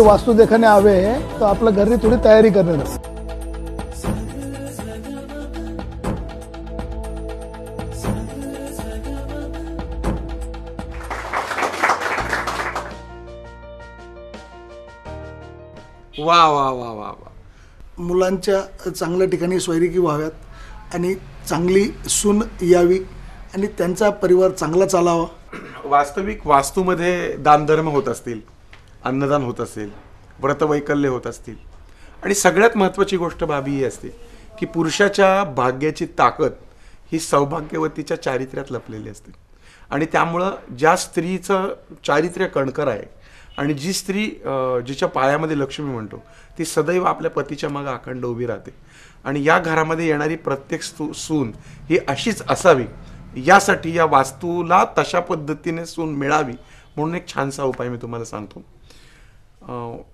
वास्तु देखने आवे हैं तो आपल्या घरी थोडी तयारी करणार वा वा वा वा वा. मुलांच्या चांगल्या ठिकाणी स्वैरिकी व्हाव्यात आणि चांगली सून यावी आणि त्यांचा परिवार चांगला चालावा. वास्तविक वास्तूमध्ये दानधर्म होत असतील. अन्नदान होत असेल व्रतवैकल्य होत असतील. आणि सगळ्यात महत्त्वाची गोष्ट बाबी ही असते की पुरुषाच्या भाग्याची ताकद ही सौभाग्यवतीच्या चारित्र्यात लपलेली असते. आणि त्यामुळं ज्या स्त्रीचं चारित्र्य कणकर आहे आणि जी स्त्री जिच्या पायामध्ये लक्ष्मी म्हणतो ती सदैव आपल्या पतीच्या मागे अखंड उभी राहते. आणि या घरामध्ये येणारी प्रत्येक स्तू सून ही अशीच असावी. यासाठी या वास्तूला तशा पद्धतीने सून मिळावी म्हणून एक छानसा उपाय मी तुम्हाला सांगतो.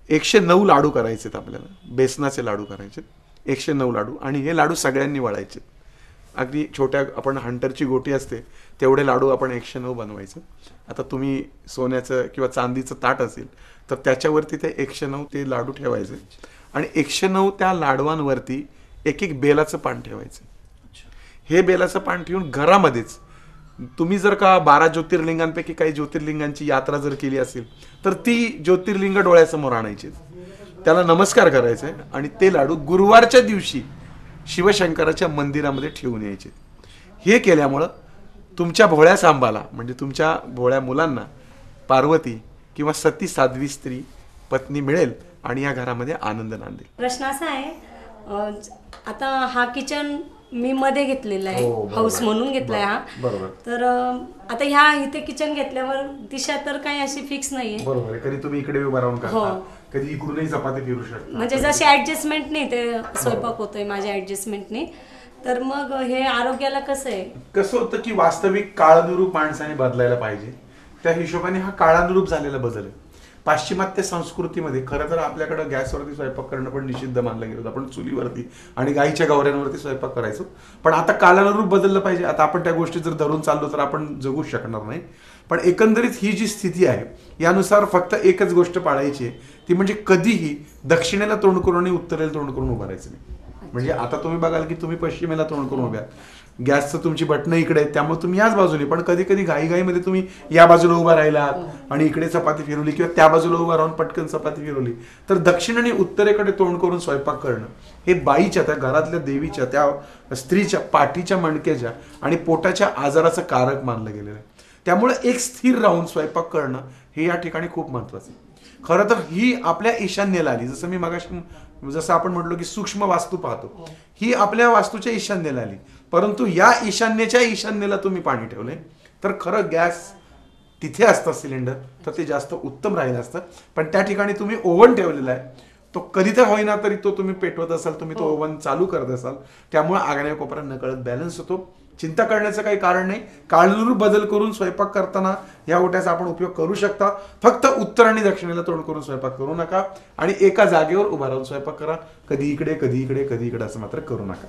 एकशे नऊ लाडू करायचे आहेत आपल्याला. बेसनाचे लाडू करायचे एकशे नऊ लाडू. आणि हे लाडू सगळ्यांनी वळायचे अगदी छोट्या आपण हंटरची गोटी असते तेवढे लाडू आपण एकशे नऊ बनवायचं. आता तुम्ही सोन्याचं किंवा चांदीचं ताट असेल तर त्याच्यावरती ते एकशे नऊ ते लाडू ठेवायचे. आणि एकशे नऊ त्या लाडवांवरती एक एक बेलाचं पान ठेवायचं. हे बेलाचं पान ठेवून घरामध्येच तुम्ही जर का बारा ज्योतिर्लिंगांपैकी काही ज्योतिर्लिंगांची यात्रा जर केली असेल तर ती ज्योतिर्लिंग डोळ्यासमोर आणायची. त्याला नमस्कार करायचे आणि ते लाडू गुरुवारच्या दिवशी शिवशंकराच्या मंदिरामध्ये ठेवून यायचे. हे केल्यामुळं तुमच्या भोळ्या सांबाला म्हणजे तुमच्या भोळ्या मुलांना पार्वती किंवा सती साध्वी स्त्री पत्नी मिळेल आणि या घरामध्ये आनंद नांदेल. प्रश्न असा आहे आता हा किचन मी मध्ये घेतलेला आहे. हो, बरोबर. हाऊस म्हणून घेतलाय हा. बरोबर. तर अं, आता ह्या इथे किचन घेतल्यावर दिशा तर काही अशी फिक्स नाहीये. बरोबर आहे. कधी तुम्ही इकडे उभा राहून हो. कधी इकडूनही चपाती फिरू शकता. म्हणजे जशी ऍडजस्टमेंट नाही ते स्वयंपाक होतोय माझ्या ऍडजस्टमेंटने तर मग हे आरोग्याला कसं आहे? कसं होतं की वास्तविक काळानुरूप माणसाने बदलायला पाहिजे. त्या हिशोबाने हा काळानुरूप झालेला बदल आहे. पाश्चिमात्य संस्कृतीमध्ये खरं तर आपल्याकडं गॅसवरती स्वयंपाक करणं पण निषिद्ध मानलं गेलं होतं. आपण चुलीवरती आणि गाईच्या गवऱ्यांवरती स्वयंपाक करायचो. पण आता कालानुरूप बदललं पाहिजे. आता आपण त्या गोष्टी जर धरून चाललो तर आपण जगू शकणार नाही. पण एकंदरीत ही जी स्थिती आहे यानुसार फक्त एकच गोष्ट पाळायची आहे. ती म्हणजे कधीही दक्षिणेला तोंड करून आणि उत्तरेला तोंड करून उभारायचं नाही. म्हणजे आता तुम्ही बघाल की तुम्ही पश्चिमेला तोंड करून उभ्या. गॅसचं तुमची बटणं इकडे आहेत त्यामुळे तुम्ही याच बाजूने पण कधी कधी घाईघाईमध्ये तुम्ही या बाजूला उभा राहिलात आणि इकडे चपाती फिरवली किंवा त्या बाजूला उभा राहून पटकन चपाती फिरवली. तर दक्षिण आणि उत्तरेकडे तोंड करून स्वयंपाक करणं हे बाईच्या त्या घरातल्या देवीच्या त्या स्त्रीच्या पाठीच्या मणक्याच्या आणि पोटाच्या आजाराचं कारक मानलं गेलेलं आहे. त्यामुळे एक स्थिर राहून स्वयंपाक करणं हे या ठिकाणी खूप महत्वाचं आहे. खरं तर ही आपल्या ईशान्येला आली. जसं मी मगाशी जसं आपण म्हटलो की सूक्ष्म वास्तू पाहतो ही आपल्या वास्तूच्या ईशान्येला आली. परंतु या ईशान्येच्या ईशान्येला तुम्ही पाणी ठेवलंय. तर खरं गॅस तिथे असतं सिलेंडर तर ते जास्त उत्तम राहिलं असतं. पण त्या ठिकाणी तुम्ही ओव्हन ठेवलेलं आहे. तो कधी तर होईना तरी तो तुम्ही पेटवत असाल तुम्ही तो ओव्हन चालू करत असाल. त्यामुळे आग्नेय कोपरा नकळत बॅलन्स होतो. चिंता करण्याचं काही कारण नाही. काळनुरूप बदल करून स्वयंपाक करताना या ओट्याचा आपण उपयोग करू शकता. फक्त उत्तर आणि दक्षिणेला तोंड करून स्वयंपाक करू नका आणि एका जागेवर उभा राहून स्वयंपाक करा. कधी इकडे कधी इकडे कधी इकडे असं मात्र करू नका.